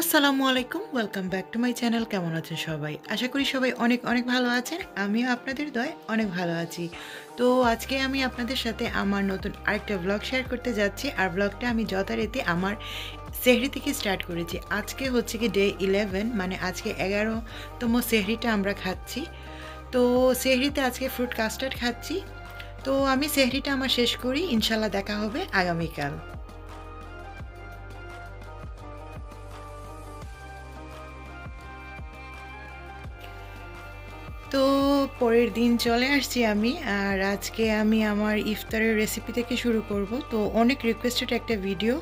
আসসালামু আলাইকুম welcome back to my channel কেমন আছেন সবাই? আশা করি সবাই অনেক অনেক ভালো আছেন। আমিও আপনাদের দয় অনেক ভালো আছি। তো আজকে আমি আপনাদের সাথে আমার নতুন আরেকটা ব্লগ শেয়ার করতে যাচ্ছি। আর ব্লগটা আমি যথারীতি আমার সেহরি থেকে স্টার্ট করেছি। আজকে হচ্ছে কি ডে ইলেভেন মানে আজকে এগারোতম সেহরিটা আমরা খাচ্ছি। তো সেহরিতে আজকে ফ্রুট কাস্টার্ড খাচ্ছি। তো আমি সেহরিটা আমার শেষ করি। ইনশাল্লাহ দেখা হবে আগামীকাল। পরের দিন চলে আসছি আমি, আর আজকে আমি আমার ইফতারের রেসিপি থেকে শুরু করব। তো অনেক রিকোয়েস্টেড একটা ভিডিও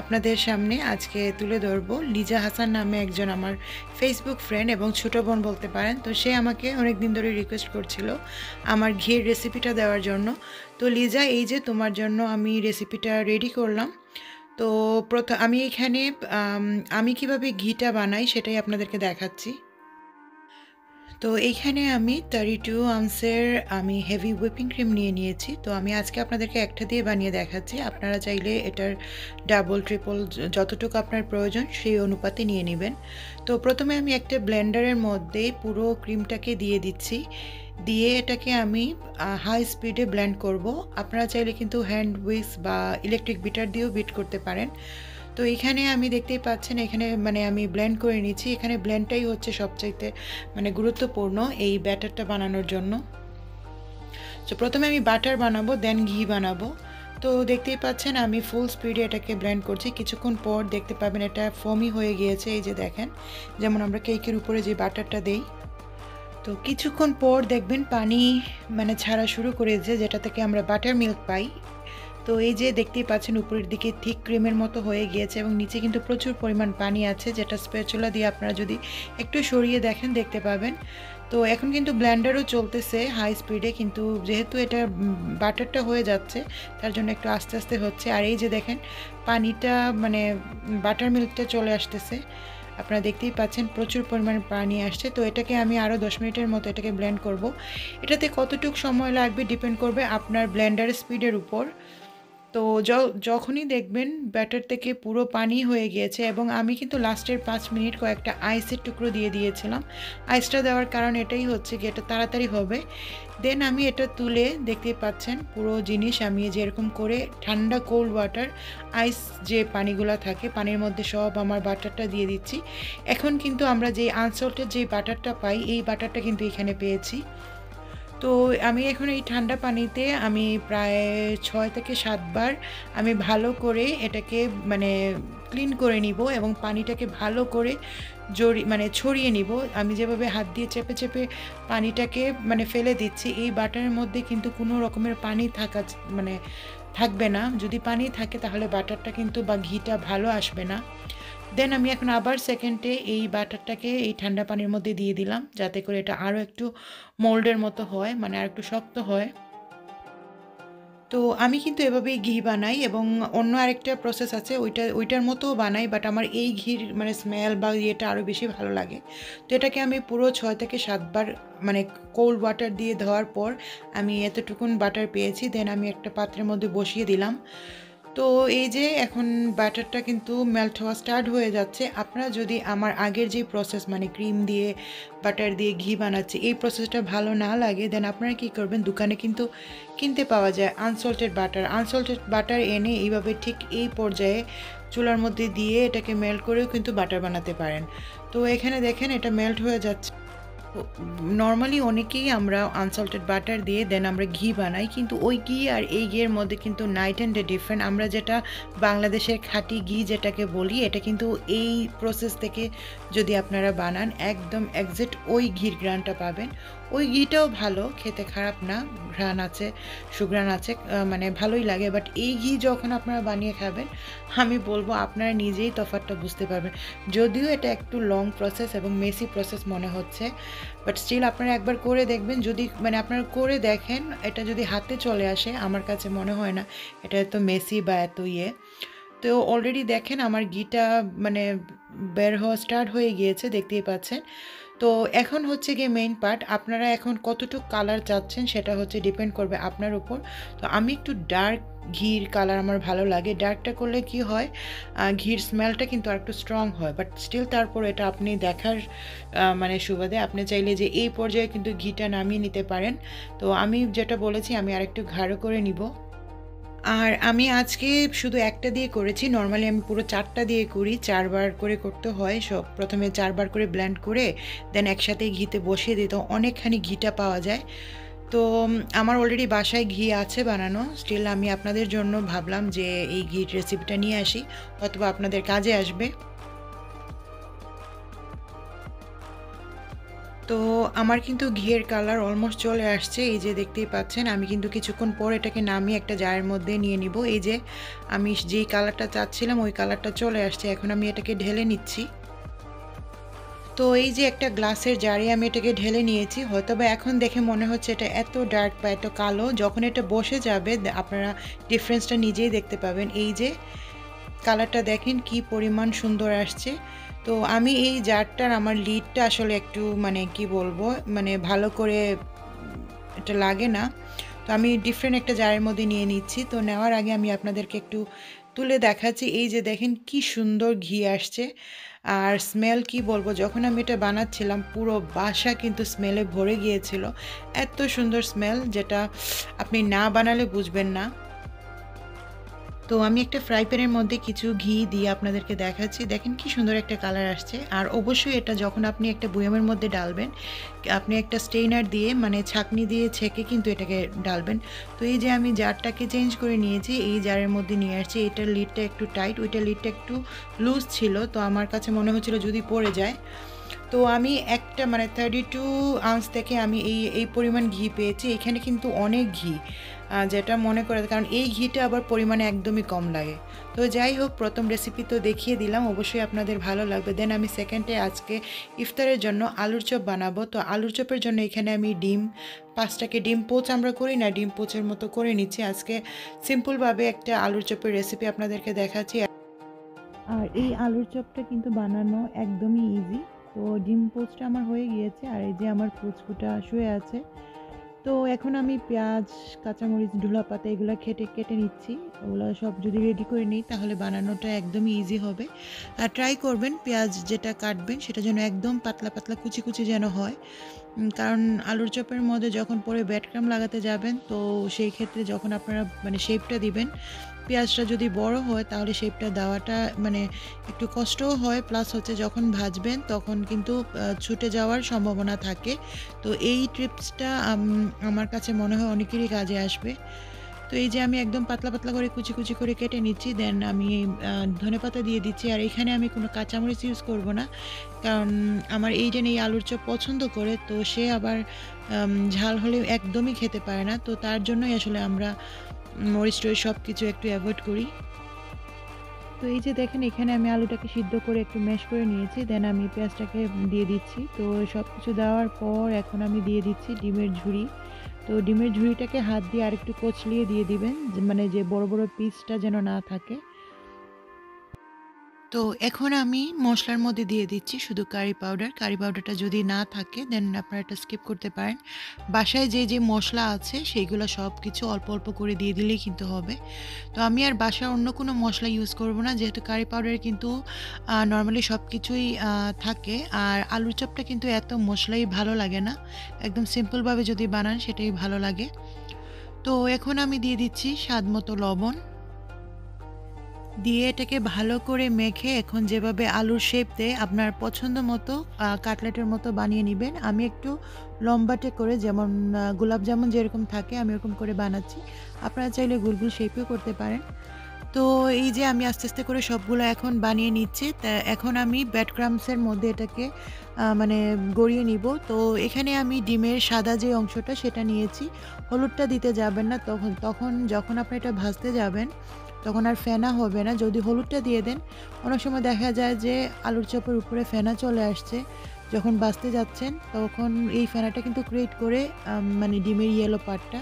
আপনাদের সামনে আজকে তুলে ধরবো। লিজা হাসান নামে একজন আমার ফেসবুক ফ্রেন্ড এবং ছোটো বোন বলতে পারেন। তো সে আমাকে অনেক দিন ধরে রিকোয়েস্ট করছিল আমার ঘিয়ের রেসিপিটা দেওয়ার জন্য। তো লিজা, এই যে তোমার জন্য আমি রেসিপিটা রেডি করলাম। তো প্রথম আমি এখানে আমি কীভাবে ঘিটা বানাই সেটাই আপনাদেরকে দেখাচ্ছি। তো এইখানে আমি থার্টি টু আউন্সের আমি হেভি হুইপিং ক্রিম নিয়ে নিয়েছি। তো আমি আজকে আপনাদেরকে একটা দিয়ে বানিয়ে দেখাচ্ছি। আপনারা চাইলে এটার ডাবল ট্রিপল যতটুকু আপনার প্রয়োজন সেই অনুপাতে নিয়ে নেবেন। তো প্রথমে আমি একটা ব্লেন্ডারের মধ্যে পুরো ক্রিমটাকে দিয়ে দিচ্ছি। দিয়ে এটাকে আমি হাই স্পিডে ব্লেন্ড করব। আপনারা চাইলে কিন্তু হ্যান্ড উইক্স বা ইলেকট্রিক বিটার দিয়েও বিট করতে পারেন। তো এখানে আমি দেখতেই পাচ্ছেন, এখানে মানে আমি ব্লেন্ড করে নিচ্ছি এখানে ব্লেন্ডটাই হচ্ছে সবচাইতে মানে গুরুত্বপূর্ণ এই ব্যাটারটা বানানোর জন্য। তো প্রথমে আমি বাটার বানাবো দেন ঘি বানাবো। তো দেখতেই পাচ্ছেন, আমি ফুল স্পিডে এটাকে ব্লেন্ড করছি। কিছুক্ষণ পর দেখতে পাবেন এটা ফমি হয়ে গিয়েছে, এই যে দেখেন। যেমন আমরা কেকের উপরে যে বাটারটা দেই। তো কিছুক্ষণ পর দেখবেন পানি মানে ছাড়া শুরু করেছে, যেটা থেকে আমরা বাটার মিল্ক পাই। তো এই যে দেখতেই পাচ্ছেন, উপরের দিকে ঠিক ক্রিমের মতো হয়ে গিয়েছে এবং নিচে কিন্তু প্রচুর পরিমাণ পানি আছে, যেটা স্পেচুলা দিয়ে আপনারা যদি একটু সরিয়ে দেখেন দেখতে পাবেন। তো এখন কিন্তু ব্ল্যান্ডারও চলতেছে হাই স্পিডে, কিন্তু যেহেতু এটা বাটারটা হয়ে যাচ্ছে, তার জন্য একটু আস্তে আস্তে হচ্ছে। আর এই যে দেখেন, পানিটা মানে বাটার মিল্কটা চলে আসতেছে। আপনারা দেখতেই পাচ্ছেন প্রচুর পরিমাণে পানি আসছে। তো এটাকে আমি আরও দশ মিনিটের মতো এটাকে ব্লেন্ড করব। এটাতে কতটুকু সময় লাগবে ডিপেন্ড করবে আপনার ব্লেন্ডার স্পিডের উপর। তো যখনই দেখবেন ব্যাটার থেকে পুরো পানি হয়ে গিয়েছে এবং আমি কিন্তু লাস্টের পাঁচ মিনিট কয়েকটা আইসের টুকরো দিয়ে দিয়েছিলাম। আইসটা দেওয়ার কারণ এটাই হচ্ছে কি, এটা তাড়াতাড়ি হবে। দেন আমি এটা তুলে দেখতে পাচ্ছেন পুরো জিনিস, আমি যেরকম করে ঠান্ডা কোল্ড ওয়াটার আইস যে পানিগুলো থাকে, পানির মধ্যে সব আমার বাটারটা দিয়ে দিচ্ছি। এখন কিন্তু আমরা যে আনসল্টের যে বাটারটা পাই, এই বাটারটা কিন্তু এখানে পেয়েছি। তো আমি এখন এই ঠান্ডা পানিতে আমি প্রায় ছয় থেকে সাতবার আমি ভালো করে এটাকে মানে ক্লিন করে নিব এবং পানিটাকে ভালো করে জড়ি মানে ছড়িয়ে নিব। আমি যেভাবে হাত দিয়ে চেপে চেপে পানিটাকে মানে ফেলে দিচ্ছি, এই বাটারের মধ্যে কিন্তু কোনো রকমের পানি থাকা মানে থাকবে না। যদি পানি থাকে তাহলে বাটারটা কিন্তু বা ঘিটা ভালো আসবে না। দেন আমি এখন আবার সেকেন্ডে এই বাটারটাকে এই ঠান্ডা পানির মধ্যে দিয়ে দিলাম, যাতে করে এটা আরও একটু মোল্ডের মতো হয় মানে আর একটু শক্ত হয়। তো আমি কিন্তু এভাবেই ঘি বানাই এবং অন্য আরেকটা প্রসেস আছে, ওইটা, ওইটার মতোও বানাই বাট আমার এই ঘির মানে স্মেল বা ইয়েটা আরও বেশি ভালো লাগে। তো এটাকে আমি পুরো ছয় থেকে সাতবার মানে কোল্ড ওয়াটার দিয়ে ধোয়ার পর আমি এতটুকুন বাটার পেয়েছি দেন আমি একটা পাত্রের মধ্যে বসিয়ে দিলাম। তো এই যে এখন ব্যাটারটা কিন্তু মেল্ট হওয়া স্টার্ট হয়ে যাচ্ছে। আপনারা যদি আমার আগের যে প্রসেস মানে ক্রিম দিয়ে বাটার দিয়ে ঘি বানাচ্ছে, এই প্রসেসটা ভালো না লাগে দেন আপনারা কি করবেন? দোকানে কিন্তু কিনতে পাওয়া যায় আনসল্টেড বাটার আনসল্টেড বাটার এনে এইভাবে ঠিক এই পর্যায়ে চুলার মধ্যে দিয়ে এটাকে মেল্ট করেও কিন্তু বাটার বানাতে পারেন। তো এখানে দেখেন এটা মেল্ট হয়ে যাচ্ছে। নর্মালি অনেকেই আমরা আনসল্টেড বাটার দিয়ে দেন আমরা ঘি বানাই, কিন্তু ওই ঘি আর এই ঘিয়ের মধ্যে কিন্তু নাইট অ্যান্ড ডে ডিফারেন্ট আমরা যেটা বাংলাদেশের খাঁটি ঘি যেটাকে বলি, এটা কিন্তু এই প্রসেস থেকে যদি আপনারা বানান, একদম একজ্যাক্ট ওই ঘির গ্রানটা পাবেন। ওই ঘিটাও ভালো, খেতে খারাপ না, ঘ্রাণ আছে, সুঘ্রাণ আছে মানে ভালোই লাগে। বাট এই ঘি যখন আপনারা বানিয়ে খাবেন, আমি বলব আপনারা নিজেই তফাতটা বুঝতে পারবেন। যদিও এটা একটু লং প্রসেস এবং মেসি প্রসেস মনে হচ্ছে বাট স্টিল আপনারা একবার করে দেখবেন। যদি মানে আপনারা করে দেখেন, এটা যদি হাতে চলে আসে, আমার কাছে মনে হয় না, এটা এত মেসি বা এত ইয়ে। তো অলরেডি দেখেন আমার ঘিটা মানে বের হওয়া স্টার্ট হয়ে গিয়েছে, দেখতেই পাচ্ছেন। তো এখন হচ্ছে গিয়ে মেইন পার্ট আপনারা এখন কতটুকু কালার চাচ্ছেন সেটা হচ্ছে ডিপেন্ড করবে আপনার উপর। তো আমি একটু ডার্ক ঘির কালার আমার ভালো লাগে। ডার্কটা করলে কি হয় ঘির স্মেলটা কিন্তু আর একটু স্ট্রং হয়। বাট স্টিল তারপর এটা আপনি দেখার মানে সুবাদে আপনি চাইলে যে এই পর্যায়ে কিন্তু ঘিটা নামিয়ে নিতে পারেন। তো আমি যেটা বলেছি, আমি আরেকটু ঘাড়ো করে নিব। আর আমি আজকে শুধু একটা দিয়ে করেছি। নর্মালি আমি পুরো চারটা দিয়ে করি। চারবার করে করতে হয় সব। প্রথমে চারবার করে ব্ল্যান্ড করে দেন একসাথে ঘিতে বসিয়ে দিই। তো অনেকখানি ঘিটা পাওয়া যায়। তো আমার অলরেডি বাসায় ঘি আছে বানানো। স্টিল আমি আপনাদের জন্য ভাবলাম যে এই ঘির রেসিপিটা নিয়ে আসি। অথবা আপনাদের কাজে আসবে। তো আমার কিন্তু ঘিয়ের কালার অলমোস্ট চলে আসছে। এই যে দেখতেই পাচ্ছেন, আমি কিন্তু কিছুক্ষণ পর এটাকে নামিয়ে একটা জারের মধ্যে নিয়ে নিব। এই যে আমি যেই কালারটা চাচ্ছিলাম, ওই কালারটা চলে আসছে। এখন আমি এটাকে ঢেলে নিচ্ছি। তো এই যে একটা গ্লাসের জারে আমি এটাকে ঢেলে নিয়েছি। হয়তো বা এখন দেখে মনে হচ্ছে এটা এত ডার্ক বা এত কালো। যখন এটা বসে যাবে আপনারা ডিফারেন্সটা নিজেই দেখতে পাবেন। এই যে কালারটা দেখেন, কি পরিমাণ সুন্দর আসছে। তো আমি এই জারটার আমার লিডটা আসলে একটু মানে কি বলব মানে ভালো করে এটা লাগে না। তো আমি ডিফারেন্ট একটা জারের মধ্যে নিয়ে নিচ্ছি। তো নেওয়ার আগে আমি আপনাদেরকে একটু তুলে দেখাচ্ছি। এই যে দেখেন কি সুন্দর ঘি আসছে। আর স্মেল কি বলব, যখন আমি এটা বানাচ্ছিলাম, পুরো বাসা কিন্তু স্মেলে ভরে গিয়েছিল। এত সুন্দর স্মেল যেটা আপনি না বানালে বুঝবেন না। তো আমি একটা ফ্রাই প্যানের মধ্যে কিছু ঘি দিয়ে আপনাদেরকে দেখাচ্ছি। দেখেন কি সুন্দর একটা কালার আসছে। আর অবশ্যই এটা যখন আপনি একটা বুয়ামের মধ্যে ডালবেন, আপনি একটা স্টেইনার দিয়ে মানে ছাকনি দিয়ে ছেঁকে কিন্তু এটাকে ডালবেন। তো এই যে আমি জারটাকে চেঞ্জ করে নিয়েছি, এই জারের মধ্যে নিয়ে আসছি। এটার লিডটা একটু টাইট ওইটার লিডটা একটু লুজ ছিল। তো আমার কাছে মনে হচ্ছিল যদি পড়ে যায় তো আমি একটা মানে থার্টি টু আউন্স থেকে আমি এই এই পরিমাণ ঘি পেয়েছি। এখানে কিন্তু অনেক ঘি যেটা মনে করে কারণ এই ঘিটা আবার পরিমাণে একদমই কম লাগে। তো যাই হোক, প্রথম রেসিপি তো দেখিয়ে দিলাম, অবশ্যই আপনাদের ভালো লাগবে। দেন আমি সেকেন্ডে আজকে ইফতারের জন্য আলুর চপ বানাবো। তো আলুর চপের জন্য এখানে আমি ডিম, পাঁচটাকে ডিম পোচ আমরা করি না, ডিম পোচের মতো করে নিচ্ছি। আজকে সিম্পলভাবে একটা আলুর চপের রেসিপি আপনাদেরকে দেখাচ্ছি। আর এই আলুর চপটা কিন্তু বানানো একদমই ইজি তো ডিম পোচটা আমার হয়ে গিয়েছে আর এই যে আমার পুচকুটা শুয়ে আছে। তো এখন আমি পেঁয়াজ, কাঁচামরিচ ঢুলা পাতা এগুলো খেটে কেটে নিচ্ছি। ওগুলো সব যদি রেডি করে নিই তাহলে বানানোটা একদমই ইজি হবে। আর ট্রাই করবেন পেঁয়াজ যেটা কাটবেন সেটা যেন একদম পাতলা পাতলা কুচি কুচি যেন হয়। কারণ আলুর চপের মধ্যে যখন পরে ব্যাটক্রাম লাগাতে যাবেন তো সেই ক্ষেত্রে যখন আপনারা মানে শেপটা দিবেন পেঁয়াজটা যদি বড় হয়, তাহলে শেপটা দেওয়াটা মানে একটু কষ্টও হয়। প্লাস হচ্ছে যখন ভাজবেন, তখন কিন্তু ছুটে যাওয়ার সম্ভাবনা থাকে। তো এই ট্রিপসটা আমার কাছে মনে হয় অনেকেরই কাজে আসবে। তো এই যে আমি একদম পাতলা পাতলা করে কুচি কুচি করে কেটে নিচ্ছি দেন আমি ধনে পাতা দিয়ে দিচ্ছি। আর এখানে আমি কোনো কাঁচামরিচ ইউজ করব না। কারণ আমার এই যে এই আলুর চপ পছন্দ করে, তো সে আবার ঝাল হলে একদমই খেতে পারে না। তো তার জন্যই আসলে আমরা মরিচ টরিচ সব কিছু একটু অ্যাভয়েড করি। তো এই যে দেখেন, এখানে আমি আলুটাকে সিদ্ধ করে একটু ম্যাশ করে নিয়েছি দেন আমি পেঁয়াজটাকে দিয়ে দিচ্ছি। তো সব কিছু দেওয়ার পর এখন আমি দিয়ে দিচ্ছি ডিমের ঝুড়ি। তো ডিমের ঝুড়িটাকে হাত দিয়ে আরেকটু কচলিয়ে দিয়ে দিবেন মানে যে বড় বড় পিসটা যেন না থাকে। তো এখন আমি মশলার মধ্যে দিয়ে দিচ্ছি শুধু কারি পাউডার কারি পাউডারটা যদি না থাকে দেন আপনারা এটা স্কিপ করতে পারেন। বাসায় যে যে মশলা আছে, সেইগুলো সব কিছু অল্প অল্প করে দিয়ে দিলেই কিন্তু হবে। তো আমি আর বাসায় অন্য কোনো মশলা ইউজ করব না, যেহেতু কারি পাউডার কিন্তু নর্মালি সব কিছুই থাকে। আর আলুর চপটা কিন্তু এত মশলাই ভালো লাগে না। একদম সিম্পলভাবে যদি বানান, সেটাই ভালো লাগে। তো এখন আমি দিয়ে দিচ্ছি স্বাদ মতো লবণ। দিয়ে এটাকে ভালো করে মেখে এখন যেভাবে আলুর শেপ দেয় আপনার পছন্দ মতো কাটলেটের মতো বানিয়ে নেবেন। আমি একটু লম্বাটে করে যেমন গোলাপ জামুন যেরকম থাকে আমি ওরকম করে বানাচ্ছি। আপনারা চাইলে গুলগুল শেপেও করতে পারেন। তো এই যে আমি আস্তে আস্তে করে সবগুলো এখন বানিয়ে নিচ্ছি, তা এখন আমি ব্যাড ক্রামসের মধ্যে এটাকে মানে গড়িয়ে নিব। তো এখানে আমি ডিমের সাদা যে অংশটা সেটা নিয়েছি। হলুদটা দিতে যাবেন না, তখন তখন যখন আপনি এটা ভাজতে যাবেন তখন আর ফেনা হবে না। যদি হলুদটা দিয়ে দেন, অনেক সময় দেখা যায় যে আলুর চপের উপরে ফেনা চলে আসছে। যখন বাঁচতে যাচ্ছেন, তখন এই ফেনাটা কিন্তু ক্রিয়েট করে মানে ডিমের ইয়েলো পার্টটা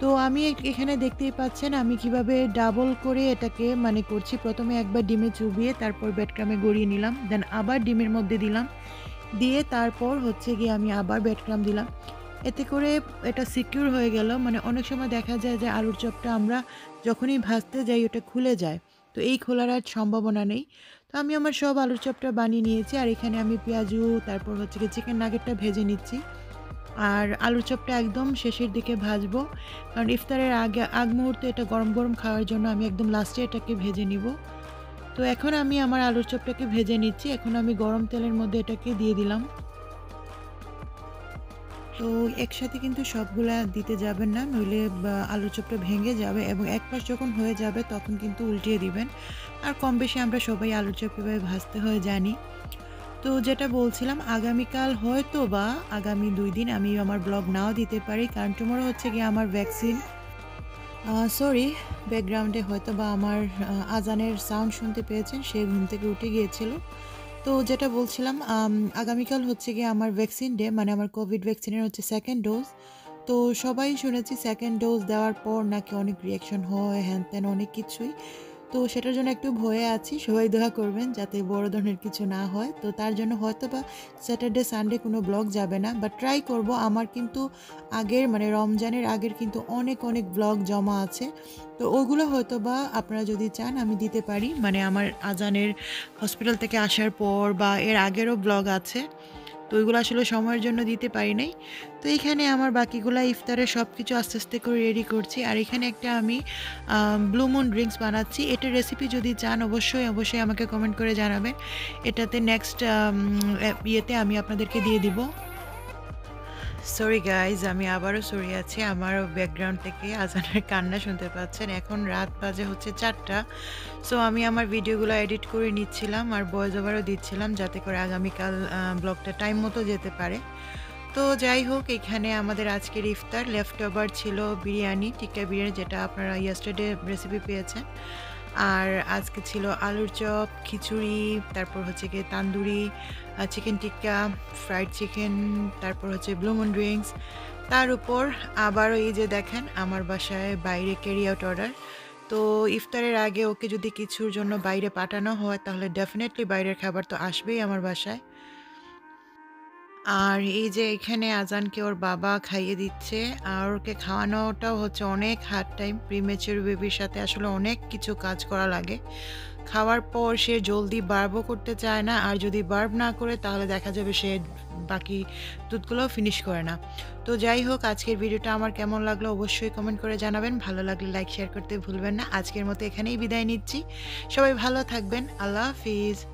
তো তো আমি এখানে দেখতেই পাচ্ছেন, আমি কীভাবে ডাবল করে এটাকে মানে করছি। প্রথমে একবার ডিমে চুবিয়ে তারপর ব্যাটক্রামে গড়িয়ে নিলাম। দেন আবার ডিমের মধ্যে দিলাম। দিয়ে তারপর হচ্ছে গিয়ে আমি আবার ব্যাটক্রাম দিলাম। এতে করে এটা সিকিউর হয়ে গেল। মানে অনেক সময় দেখা যায় যে আলুর চপটা আমরা যখনই ভাজতে যাই, ওটা খুলে যায়। তো এই খোলার আর সম্ভাবনা নেই। তো আমি আমার সব আলুর চপটা বানিয়ে নিয়েছি। আর এখানে আমি পেঁয়াজু, তারপর হচ্ছে কি চিকেন নাগেটটা ভেজে নিচ্ছি। আর আলুর চপটা একদম শেষের দিকে ভাজবো। কারণ ইফতারের আগে, আগ মুহূর্তে এটা গরম গরম খাওয়ার জন্য আমি একদম লাস্টে এটাকে ভেজে নিব। তো এখন আমি আমার আলুর চপটাকে ভেজে নিচ্ছি। এখন আমি গরম তেলের মধ্যে এটাকে দিয়ে দিলাম। তো একসাথে কিন্তু সবগুলা দিতে যাবেন না, নইলে আলুর চপটা ভেঙে যাবে এবং এক পাশ যখন হয়ে যাবে তখন কিন্তু উল্টিয়ে দিবেন। আর কম বেশি আমরা সবাই আলুর চপ ভাজতে হয়ে জানি। তো যেটা বলছিলাম, আগামীকাল হয়তো বা আগামী দুই দিন আমি আমার ব্লগ নাও দিতে পারি, কারণ টুমোরো হচ্ছে গিয়ে আমার ভ্যাকসিন সরি ব্যাকগ্রাউন্ডে হয়তো বা আমার আজানের সাউন্ড শুনতে পেয়েছেন, সে ঘুম থেকে উঠে গিয়েছিল। তো যেটা বলছিলাম আগামীকাল হচ্ছে গিয়ে আমার ভ্যাকসিন ডে মানে আমার কোভিড ভ্যাকসিনের হচ্ছে সেকেন্ড ডোজ তো সবাই শুনেছি সেকেন্ড ডোজ দেওয়ার পর নাকি অনেক রিয়াকশন হয় হ্যান ত্যান অনেক কিছুই। তো সেটার জন্য একটু ভয়ে আছি। সবাই দোয়া করবেন যাতে বড় ধরনের কিছু না হয়। তো তার জন্য হয়তো বা স্যাটারডে সানডে কোনো ব্লগ যাবে না। বা ট্রাই করব। আমার কিন্তু আগের মানে রমজানের আগের কিন্তু অনেক অনেক ব্লগ জমা আছে। তো ওগুলো হয়তো বা আপনারা যদি চান, আমি দিতে পারি। মানে আমার আজানের হসপিটাল থেকে আসার পর বা এর আগেরও ব্লগ আছে। তো ওইগুলো আসলে সময়ের জন্য দিতে পারি নাই। তো এখানে আমার বাকিগুলো ইফতারের সব কিছু আস্তে আস্তে করে রেডি করছি। আর এখানে একটা আমি ব্লুমুন ড্রিঙ্কস বানাচ্ছি। এটার রেসিপি যদি চান অবশ্যই অবশ্যই আমাকে কমেন্ট করে জানাবেন। এটাতে নেক্সট ইয়েতে আমি আপনাদেরকে দিয়ে দিব। সরি গাইজ আমি আবারও সরি আছি। আমারও ব্যাকগ্রাউন্ড থেকে আজানের কান্না শুনতে পাচ্ছেন। এখন রাত বাজে হচ্ছে চারটা। সো আমি আমার ভিডিওগুলো এডিট করে নিচ্ছিলাম আর বয়েজ ওভারও দিচ্ছিলাম যাতে করে আগামীকাল ব্লগটা টাইম মতো যেতে পারে। তো যাই হোক, এখানে আমাদের আজকের ইফতার। লেফট ওভার ছিল বিরিয়ানি, টিক্কা বিরিয়ানি, যেটা আপনারা ইয়েস্টারডে রেসিপি পেয়েছেন। আর আজকে ছিল আলুর চপ, খিচুড়ি, তারপর হচ্ছে গিয়ে tandoori chicken tikka fried chicken তারপর হচ্ছে ব্লুমন ড্রিঙ্কস তার উপর আবারও এই যে দেখেন, আমার বাসায় বাইরে ক্যারি আউট অর্ডার তো ইফতারের আগে ওকে যদি কিছুর জন্য বাইরে পাঠানো হয়, তাহলে ডেফিনেটলি বাইরের খাবার তো আসবেই আমার বাসায়। আর এই যে এখানে আজানকে ওর বাবা খাইয়ে দিচ্ছে, আর ওকে খাওয়ানোটাও হচ্ছে অনেক হার্ড টাইম প্রিমেচুর বেবির সাথে আসলে অনেক কিছু কাজ করা লাগে। খাওয়ার পর সে জলদি বার্বও করতে চায় না, আর যদি বার্ব না করে তাহলে দেখা যাবে সে বাকি দুধগুলোও ফিনিশ করে না। তো যাই হোক, আজকের ভিডিওটা আমার কেমন লাগল অবশ্যই কমেন্ট করে জানাবেন। ভালো লাগলে লাইক শেয়ার করতে ভুলবেন না। আজকের মতো এখানেই বিদায় নিচ্ছি। সবাই ভালো থাকবেন। আল্লাহ হাফিজ।